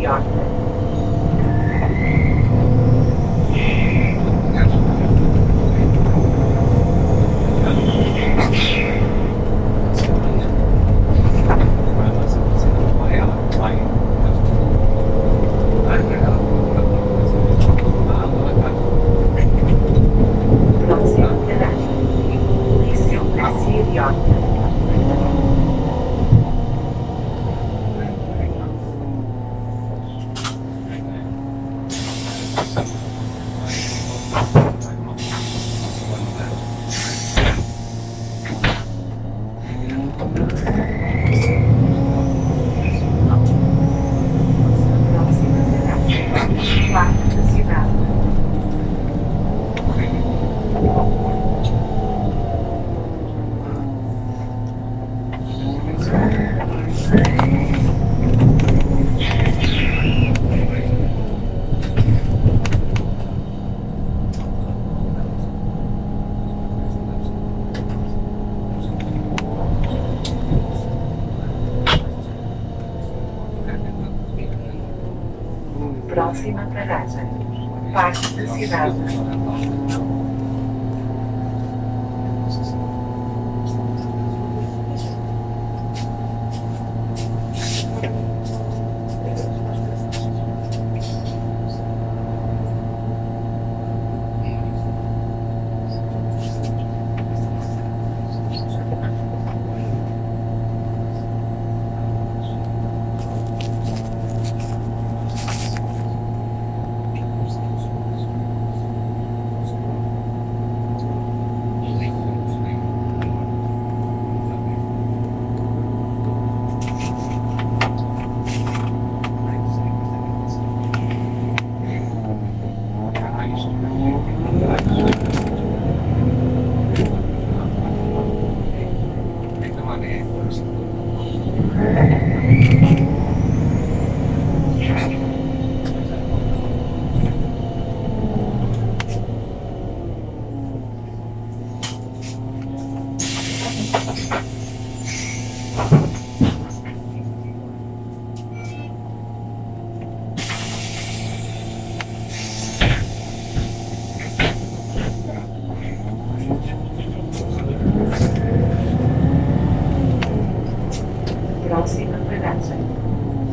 the occupant. Próxima paragem. parte da cidade.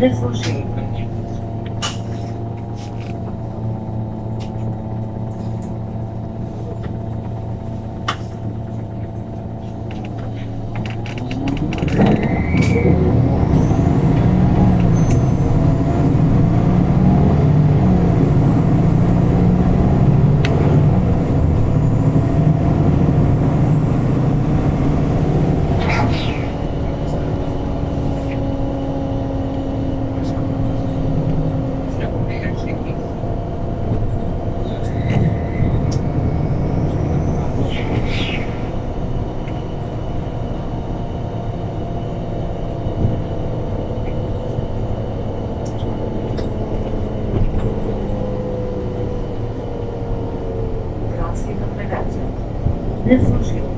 This machine. shape Difusión.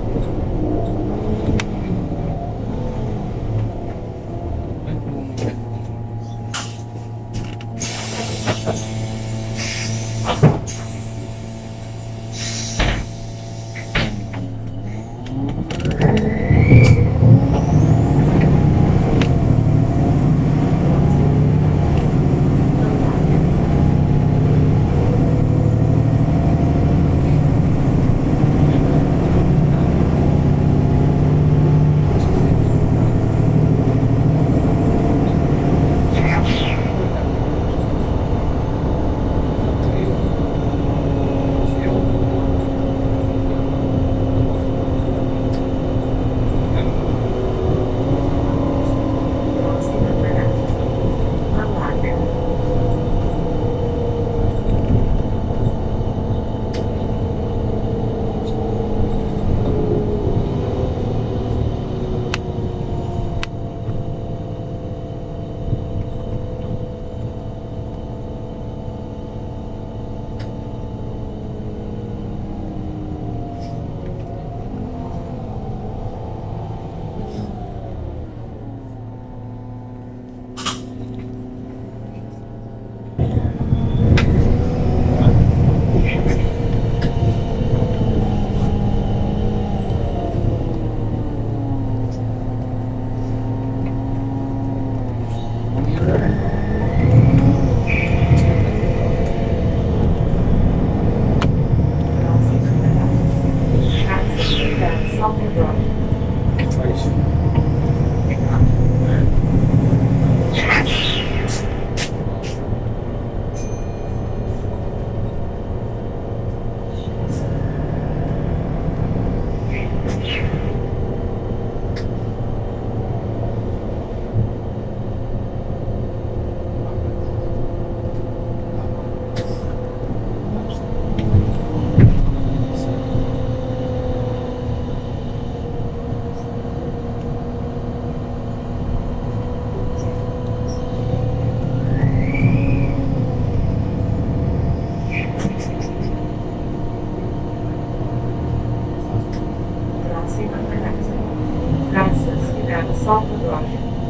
Cidade Salvador.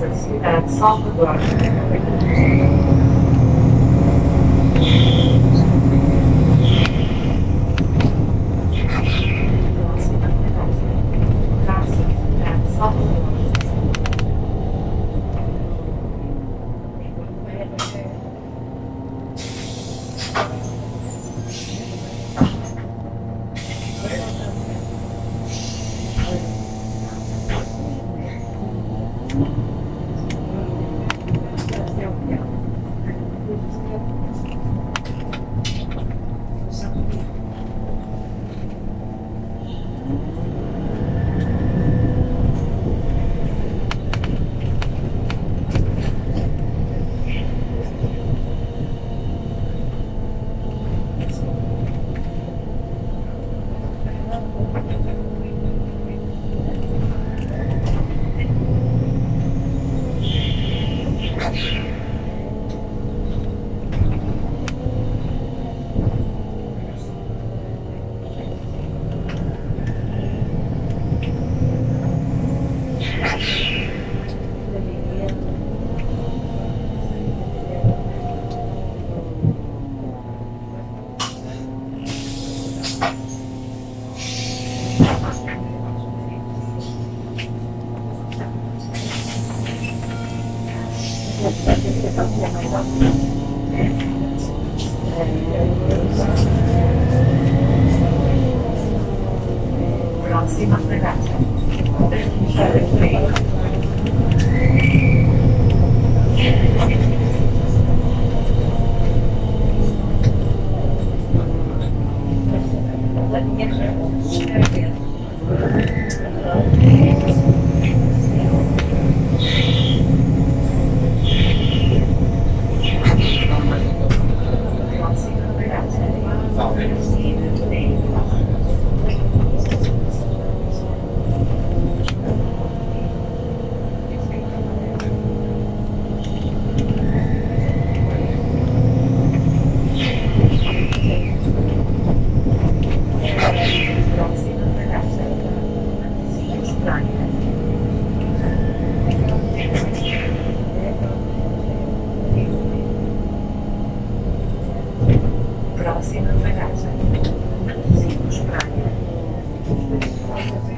de Sociedade Salvador.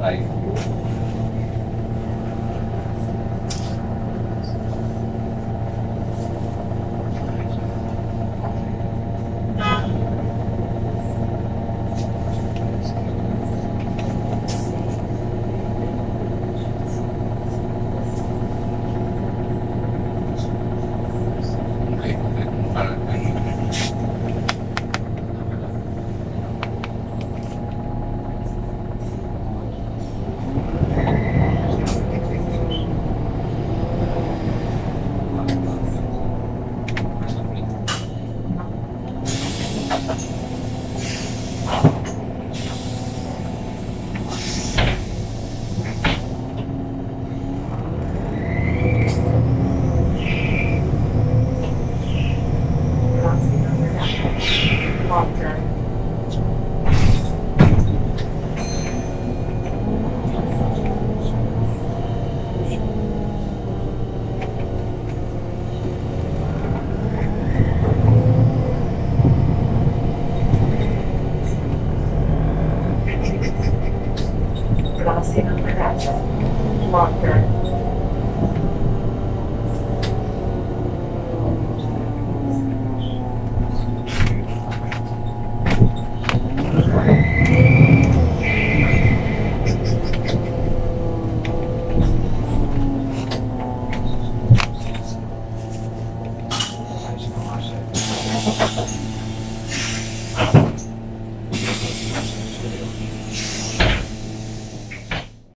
like